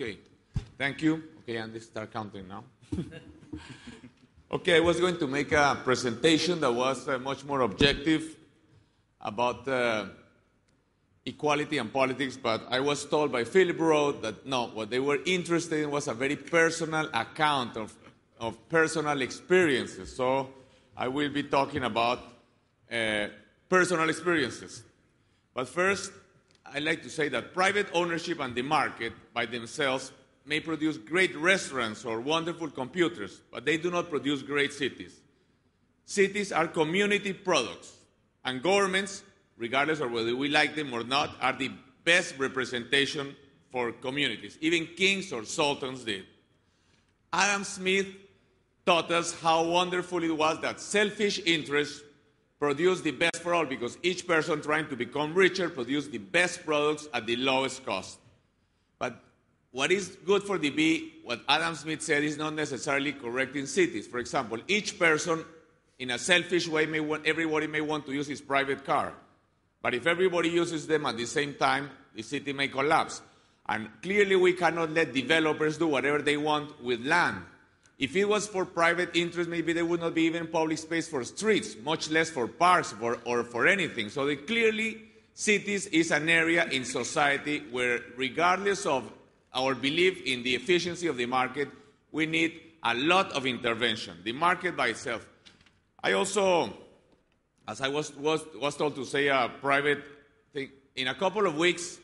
Okay, thank you. Okay, and this start counting now. okay, I was going to make a presentation that was uh, much more objective about uh, equality and politics, but I was told by Philipp Rode that no, what they were interested in was a very personal account of, of personal experiences. So I will be talking about uh, personal experiences. But first, I like to say that private ownership and the market by themselves may produce great restaurants or wonderful computers, but they do not produce great cities. Cities are community products, and governments, regardless of whether we like them or not, are the best representation for communities. Even kings or sultans did. Adam Smith taught us how wonderful it was that selfish interests produce the best for all because each person trying to become richer produce the best products at the lowest cost. But what is good for the bee, what Adam Smith said, is not necessarily correct in cities. For example, each person, in a selfish way, may want, everybody may want to use his private car. But if everybody uses them at the same time, the city may collapse. And clearly, we cannot let developers do whatever they want with land if it was for private interest, maybe there would not be even public space for streets, much less for parks for, or for anything. So clearly, cities is an area in society where, regardless of our belief in the efficiency of the market, we need a lot of intervention. The market by itself. I also, as I was, was, was told to say a private thing, in a couple of weeks,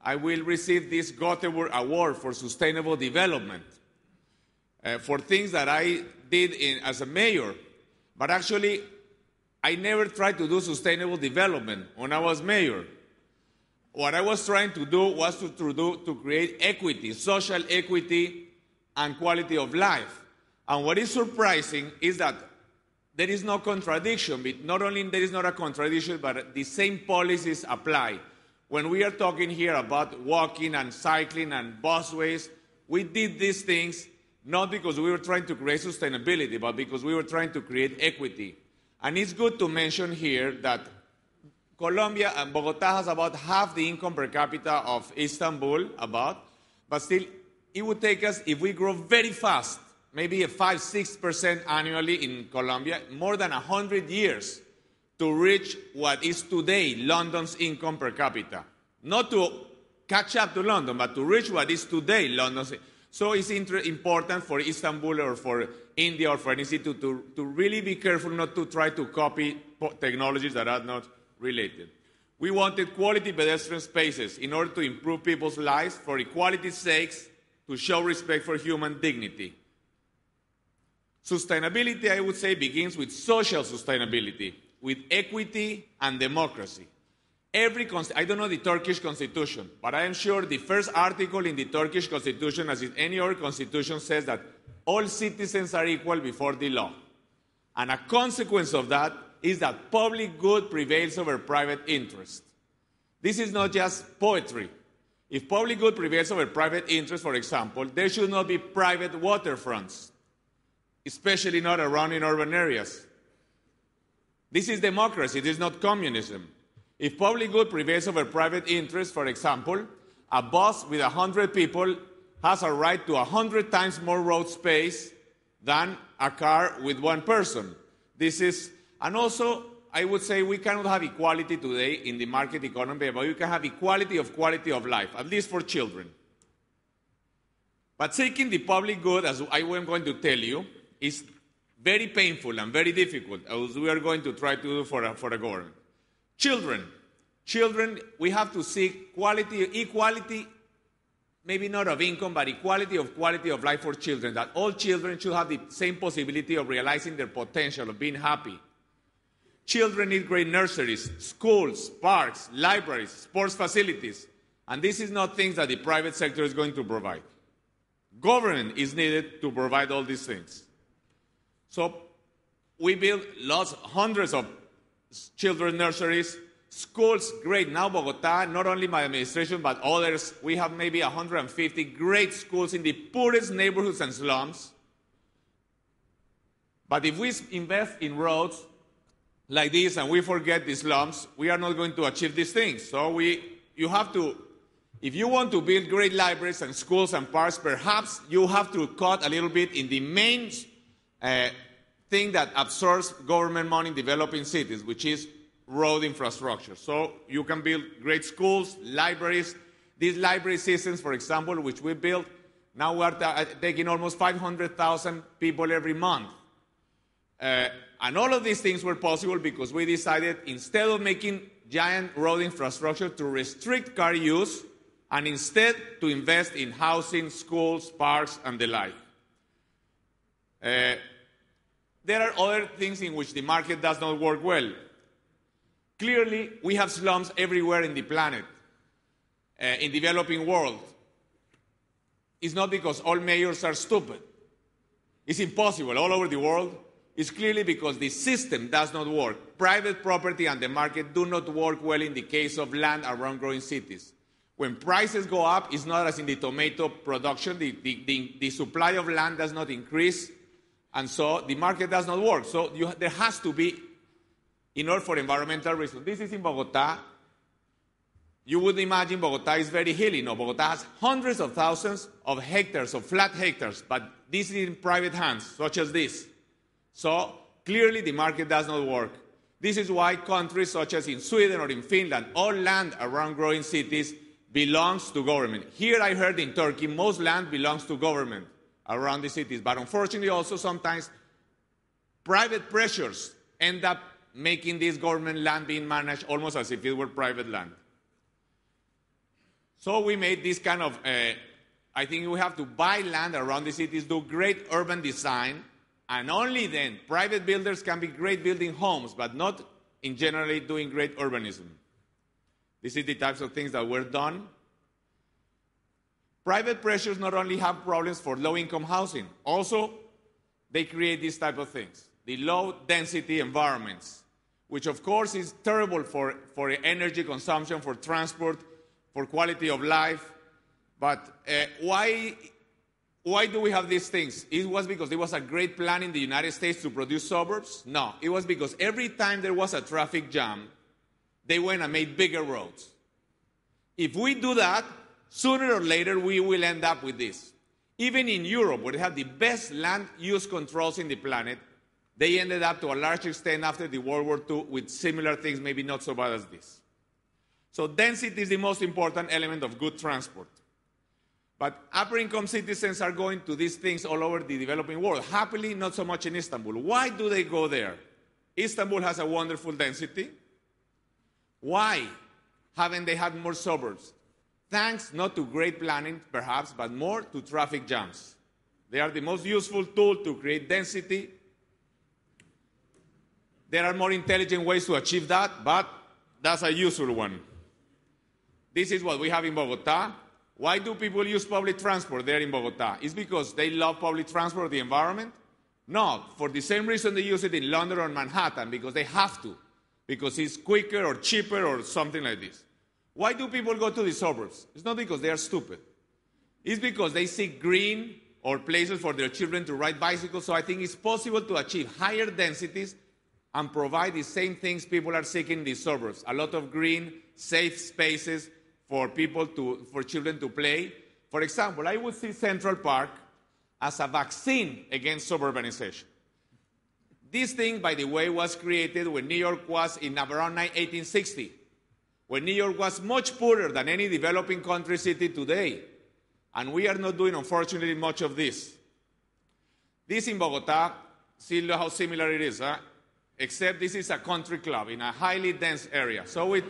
I will receive this Göteborg Award for Sustainable Development uh, for things that I did in, as a mayor. But actually, I never tried to do sustainable development when I was mayor. What I was trying to do was to, to, do, to create equity, social equity, and quality of life. And what is surprising is that there is no contradiction. Not only there is not a contradiction, but the same policies apply. When we are talking here about walking and cycling and busways, we did these things not because we were trying to create sustainability, but because we were trying to create equity. And it's good to mention here that Colombia and Bogota has about half the income per capita of Istanbul, about, but still, it would take us, if we grow very fast, maybe a 5 6% annually in Colombia, more than 100 years to reach what is today London's income per capita. Not to catch up to London, but to reach what is today London's so it's important for Istanbul or for India or for any city to, to, to really be careful not to try to copy technologies that are not related. We wanted quality pedestrian spaces in order to improve people's lives for equality's sake, to show respect for human dignity. Sustainability, I would say, begins with social sustainability, with equity and democracy. Every I don't know the Turkish constitution, but I am sure the first article in the Turkish constitution, as in any other constitution, says that all citizens are equal before the law. And a consequence of that is that public good prevails over private interest. This is not just poetry. If public good prevails over private interest, for example, there should not be private waterfronts, especially not around in urban areas. This is democracy, this is not communism. If public good prevails over private interest, for example, a bus with 100 people has a right to 100 times more road space than a car with one person. This is, and also, I would say we cannot have equality today in the market economy, but we can have equality of quality of life, at least for children. But seeking the public good, as I am going to tell you, is very painful and very difficult, as we are going to try to do for a, for a government. Children. Children, we have to seek quality, equality, maybe not of income, but equality of quality of life for children, that all children should have the same possibility of realizing their potential, of being happy. Children need great nurseries, schools, parks, libraries, sports facilities. And this is not things that the private sector is going to provide. Government is needed to provide all these things. So we build lots, hundreds of children nurseries, schools, great. Now Bogota, not only my administration, but others, we have maybe 150 great schools in the poorest neighborhoods and slums. But if we invest in roads like this and we forget the slums, we are not going to achieve these things. So we, you have to If you want to build great libraries and schools and parks, perhaps you have to cut a little bit in the main uh, thing that absorbs government money in developing cities, which is road infrastructure. So you can build great schools, libraries. These library systems, for example, which we built, now we're uh, taking almost 500,000 people every month. Uh, and all of these things were possible because we decided instead of making giant road infrastructure to restrict car use and instead to invest in housing, schools, parks, and the like. Uh, there are other things in which the market does not work well. Clearly, we have slums everywhere in the planet, uh, in the developing world. It's not because all mayors are stupid. It's impossible all over the world. It's clearly because the system does not work. Private property and the market do not work well in the case of land around growing cities. When prices go up, it's not as in the tomato production. The, the, the, the supply of land does not increase, and so the market does not work. So you, there has to be in order for environmental reasons. This is in Bogota. You would imagine Bogota is very hilly. No, Bogota has hundreds of thousands of hectares, of flat hectares, but this is in private hands, such as this. So clearly the market does not work. This is why countries such as in Sweden or in Finland, all land around growing cities belongs to government. Here I heard in Turkey, most land belongs to government around the cities. But unfortunately, also sometimes private pressures end up making this government land being managed almost as if it were private land. So we made this kind of, uh, I think we have to buy land around the cities, do great urban design, and only then private builders can be great building homes, but not in generally doing great urbanism. This is the types of things that were done. Private pressures not only have problems for low income housing, also they create these type of things the low density environments which of course is terrible for, for energy consumption, for transport, for quality of life. But uh, why, why do we have these things? It was because there was a great plan in the United States to produce suburbs? No, it was because every time there was a traffic jam, they went and made bigger roads. If we do that, sooner or later we will end up with this. Even in Europe, where they have the best land use controls in the planet, they ended up to a large extent after the World War II with similar things, maybe not so bad as this. So density is the most important element of good transport. But upper income citizens are going to these things all over the developing world. Happily, not so much in Istanbul. Why do they go there? Istanbul has a wonderful density. Why haven't they had more suburbs? Thanks not to great planning, perhaps, but more to traffic jams. They are the most useful tool to create density there are more intelligent ways to achieve that, but that's a useful one. This is what we have in Bogota. Why do people use public transport there in Bogota? It's because they love public transport, the environment? No, for the same reason they use it in London or Manhattan, because they have to, because it's quicker or cheaper or something like this. Why do people go to the suburbs? It's not because they are stupid. It's because they seek green or places for their children to ride bicycles. So I think it's possible to achieve higher densities and provide the same things people are seeking in the suburbs a lot of green, safe spaces for people to, for children to play. For example, I would see Central Park as a vaccine against suburbanization. This thing, by the way, was created when New York was in around 1860, when New York was much poorer than any developing country city today. And we are not doing, unfortunately, much of this. This in Bogota, see how similar it is. Huh? except this is a country club in a highly dense area. So,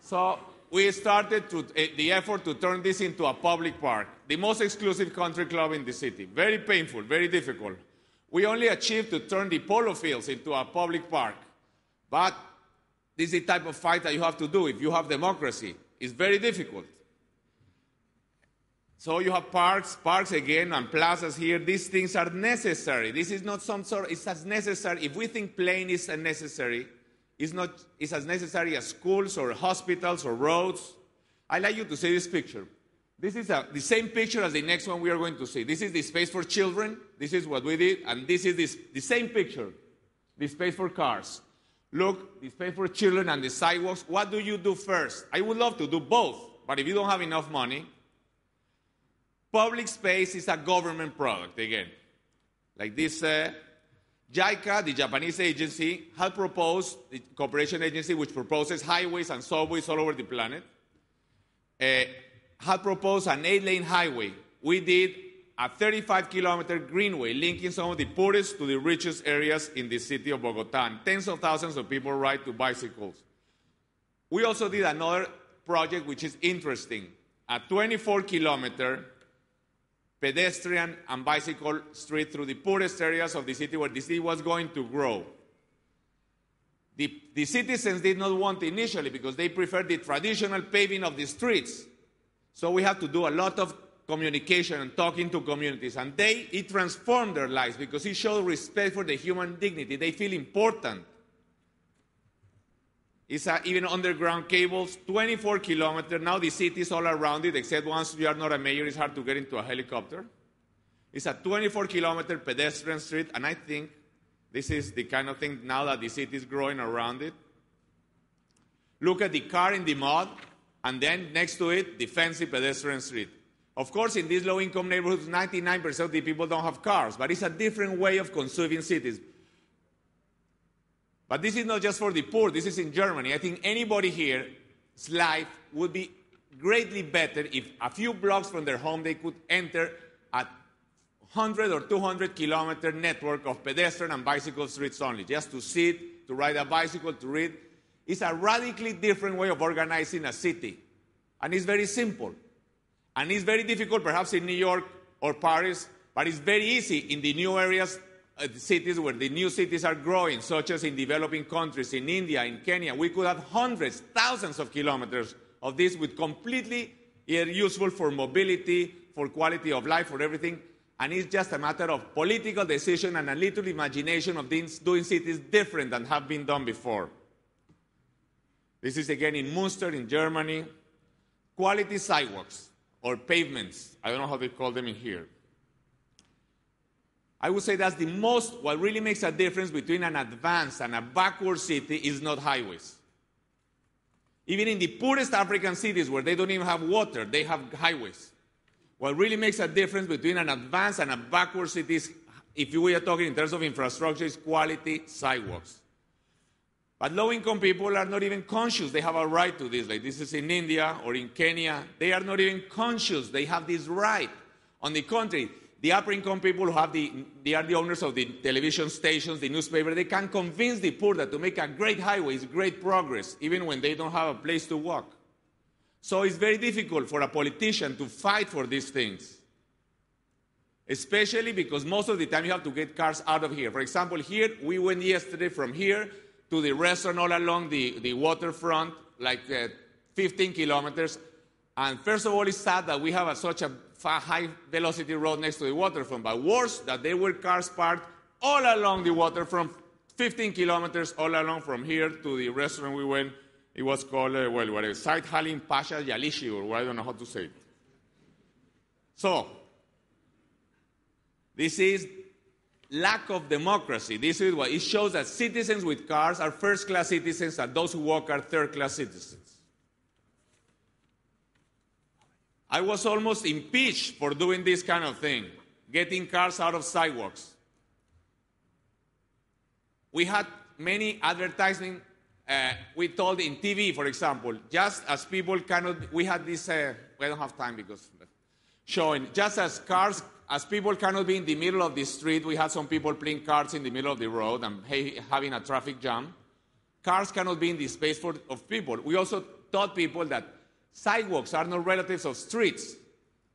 so we started to, uh, the effort to turn this into a public park, the most exclusive country club in the city. Very painful, very difficult. We only achieved to turn the polo fields into a public park. But this is the type of fight that you have to do if you have democracy. It's very difficult. So you have parks, parks again, and plazas here. These things are necessary. This is not some sort. It's as necessary. If we think plane is unnecessary, it's not. It's as necessary as schools or hospitals or roads. I like you to see this picture. This is a, the same picture as the next one we are going to see. This is the space for children. This is what we did, and this is this, the same picture, the space for cars. Look, space for children and the sidewalks, what do you do first? I would love to do both, but if you don't have enough money, public space is a government product again. Like this uh, JICA, the Japanese agency, had proposed, the cooperation agency which proposes highways and subways all over the planet, uh, had proposed an eight lane highway. We did a 35 kilometer greenway linking some of the poorest to the richest areas in the city of Bogota. And tens of thousands of people ride to bicycles. We also did another project which is interesting a 24 kilometer pedestrian and bicycle street through the poorest areas of the city where the city was going to grow. The, the citizens did not want initially because they preferred the traditional paving of the streets. So we had to do a lot of communication and talking to communities. And they, it transformed their lives because it showed respect for the human dignity. They feel important. It's a, even underground cables, 24 kilometers. Now the city is all around it, except once you are not a mayor, it's hard to get into a helicopter. It's a 24 kilometer pedestrian street, and I think this is the kind of thing now that the city is growing around it. Look at the car in the mud, and then next to it, the fancy pedestrian street. Of course, in these low income neighborhoods, 99% of the people don't have cars, but it's a different way of consuming cities. But this is not just for the poor, this is in Germany. I think anybody here's life would be greatly better if a few blocks from their home they could enter a 100 or 200 kilometer network of pedestrian and bicycle streets only, just to sit, to ride a bicycle, to read. It's a radically different way of organizing a city. And it's very simple. And it's very difficult, perhaps in New York or Paris, but it's very easy in the new areas, uh, the cities where the new cities are growing, such as in developing countries, in India, in Kenya. We could have hundreds, thousands of kilometers of this with completely useful for mobility, for quality of life, for everything. And it's just a matter of political decision and a little imagination of doing cities different than have been done before. This is again in Munster, in Germany. Quality sidewalks or pavements. I don't know how they call them in here. I would say that's the most, what really makes a difference between an advanced and a backward city is not highways. Even in the poorest African cities where they don't even have water, they have highways. What really makes a difference between an advanced and a backward city is, if we are talking in terms of infrastructure, is quality sidewalks. But low income people are not even conscious they have a right to this. Like this is in India or in Kenya. They are not even conscious they have this right. On the contrary, the upper income people who have the, they are the owners of the television stations, the newspaper, they can convince the poor that to make a great highway is great progress, even when they don't have a place to walk. So it's very difficult for a politician to fight for these things. Especially because most of the time you have to get cars out of here. For example, here, we went yesterday from here to the restaurant all along the, the waterfront, like uh, 15 kilometers. And first of all, it's sad that we have a, such a high velocity road next to the waterfront, but worse, that there were cars parked all along the waterfront, 15 kilometers all along from here to the restaurant we went. It was called, uh, well, whatever, Said Halim Pasha Yalishi, or I don't know how to say it. So, this is lack of democracy. This is what it shows that citizens with cars are first class citizens and those who walk are third class citizens. I was almost impeached for doing this kind of thing, getting cars out of sidewalks. We had many advertising. Uh, we told in TV, for example, just as people cannot, we had this, uh, we don't have time because showing, just as cars as people cannot be in the middle of the street, we had some people playing cards in the middle of the road and having a traffic jam. Cars cannot be in the space for, of people. We also taught people that sidewalks are not relatives of streets.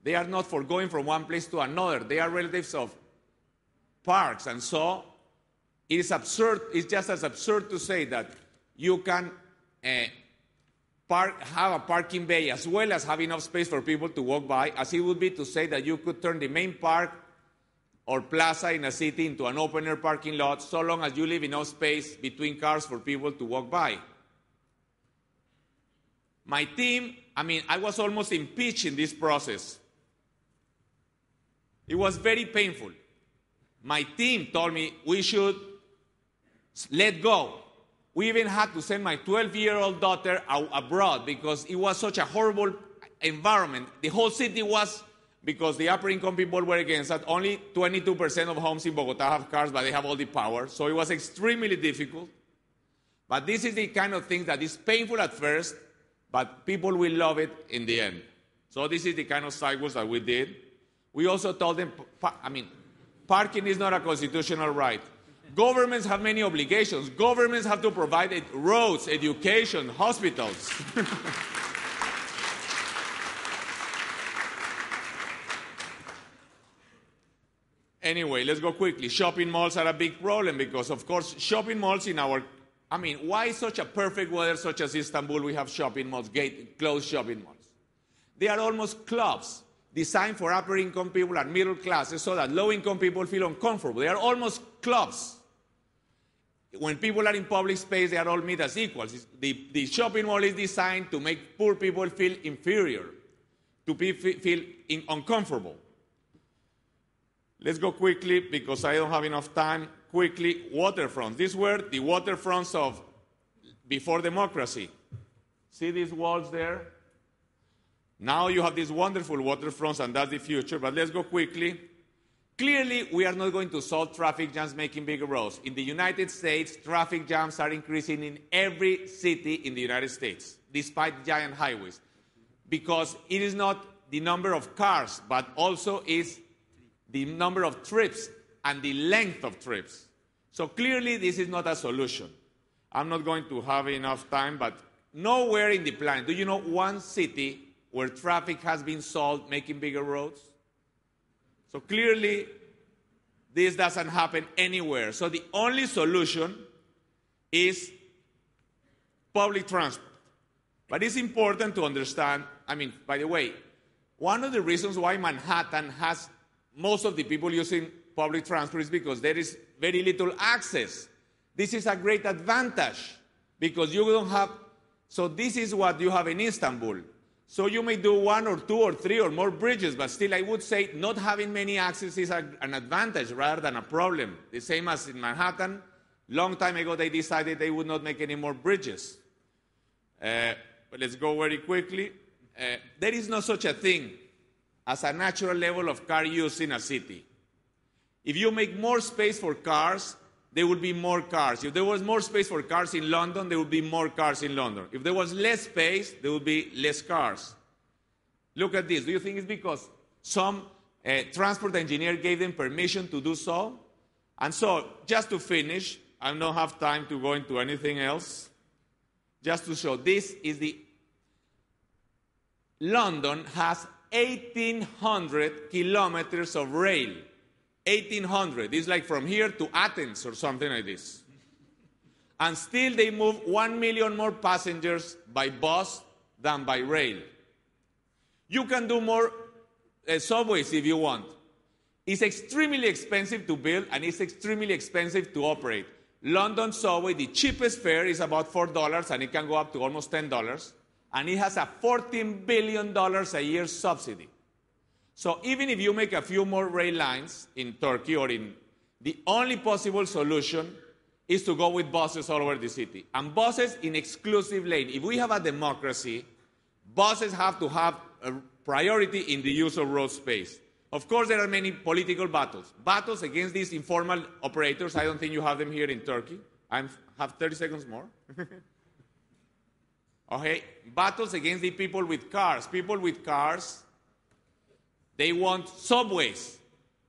They are not for going from one place to another. They are relatives of parks. And so it is absurd, it's just as absurd to say that you can uh, park, have a parking bay as well as have enough space for people to walk by, as it would be to say that you could turn the main park or plaza in a city into an open air parking lot so long as you leave enough space between cars for people to walk by. My team, I mean, I was almost impeached in this process. It was very painful. My team told me we should let go we even had to send my 12 year old daughter abroad because it was such a horrible environment. The whole city was, because the upper income people were against that, only 22% of homes in Bogota have cars, but they have all the power. So it was extremely difficult. But this is the kind of thing that is painful at first, but people will love it in the end. So this is the kind of cycles that we did. We also told them, I mean, parking is not a constitutional right. Governments have many obligations. Governments have to provide roads, education, hospitals. anyway, let's go quickly. Shopping malls are a big problem because, of course, shopping malls in our I mean, why such a perfect weather such as Istanbul we have shopping malls, gate, closed shopping malls? They are almost clubs designed for upper income people and middle classes so that low income people feel uncomfortable. They are almost clubs. When people are in public space, they are all meet as equals. The, the shopping mall is designed to make poor people feel inferior, to be, feel in, uncomfortable. Let's go quickly because I don't have enough time. Quickly, waterfronts. These were the waterfronts of before democracy. See these walls there? Now you have these wonderful waterfronts, and that's the future. But let's go quickly. Clearly, we are not going to solve traffic jams making bigger roads. In the United States, traffic jams are increasing in every city in the United States, despite giant highways, because it is not the number of cars, but also is the number of trips and the length of trips. So clearly, this is not a solution. I'm not going to have enough time, but nowhere in the plan do you know one city where traffic has been solved making bigger roads? So clearly, this doesn't happen anywhere. So the only solution is public transport. But it's important to understand, I mean, by the way, one of the reasons why Manhattan has most of the people using public transport is because there is very little access. This is a great advantage because you don't have, so this is what you have in Istanbul. So you may do one or two or three or more bridges, but still I would say not having many access is an advantage rather than a problem. The same as in Manhattan. Long time ago they decided they would not make any more bridges. Uh, let's go very quickly. Uh, there is no such a thing as a natural level of car use in a city. If you make more space for cars, there would be more cars. If there was more space for cars in London, there would be more cars in London. If there was less space, there would be less cars. Look at this. Do you think it's because some uh, transport engineer gave them permission to do so? And so, just to finish, I don't have time to go into anything else. Just to show, this is the. London has 1,800 kilometers of rail. 1800. It's like from here to Athens or something like this. And still they move 1 million more passengers by bus than by rail. You can do more uh, subways if you want. It's extremely expensive to build and it's extremely expensive to operate. London subway, the cheapest fare is about $4 and it can go up to almost $10. And it has a $14 billion a year subsidy. So even if you make a few more rail lines in Turkey or in the only possible solution is to go with buses all over the city. And buses in exclusive lane. If we have a democracy, buses have to have a priority in the use of road space. Of course, there are many political battles. Battles against these informal operators. I don't think you have them here in Turkey. I have 30 seconds more. okay, battles against the people with cars. People with cars they want subways,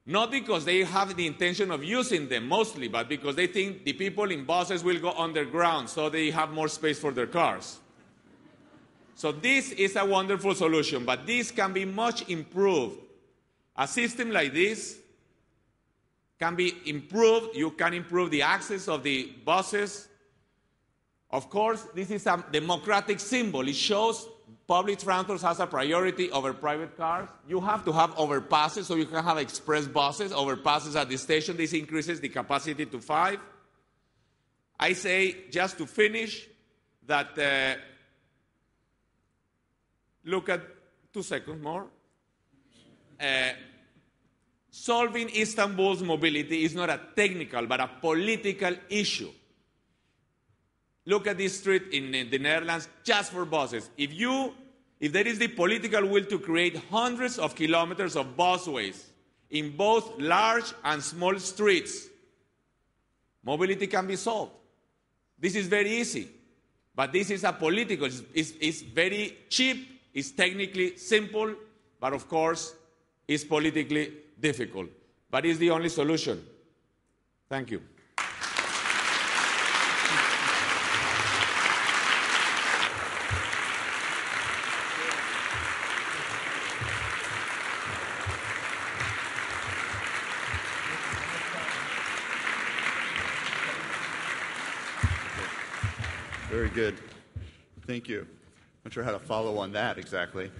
not because they have the intention of using them mostly, but because they think the people in buses will go underground so they have more space for their cars. So this is a wonderful solution, but this can be much improved. A system like this can be improved. You can improve the access of the buses. Of course, this is a democratic symbol. It shows public transport has a priority over private cars. You have to have overpasses, so you can have express buses, overpasses at the station. This increases the capacity to five. I say, just to finish, that uh, look at two seconds more. Uh, solving Istanbul's mobility is not a technical but a political issue. Look at this street in the Netherlands just for buses. If you if there is the political will to create hundreds of kilometers of busways in both large and small streets, mobility can be solved. This is very easy. But this is a political, it's, it's very cheap, it's technically simple, but of course, it's politically difficult. But it's the only solution. Thank you. Good. Thank you. Not sure how to follow on that exactly.